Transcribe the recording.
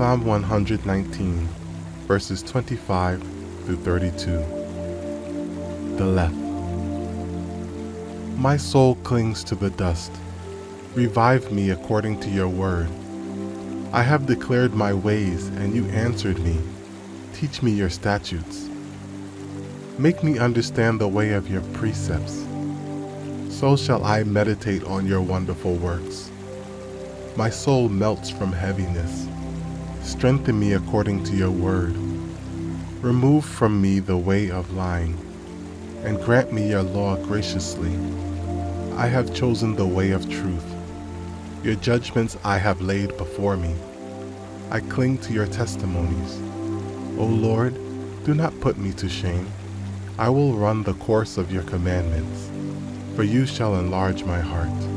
Psalm 119, verses 25 through 32. Daleth. My soul clings to the dust. Revive me according to your word. I have declared my ways, and you answered me. Teach me your statutes. Make me understand the way of your precepts. So shall I meditate on your wonderful works. My soul melts from heaviness. Strengthen me according to your word. Remove from me the way of lying, and grant me your law graciously. I have chosen the way of truth. Your judgments I have laid before me. I cling to your testimonies. O Lord, do not put me to shame. I will run the course of your commandments, for you shall enlarge my heart.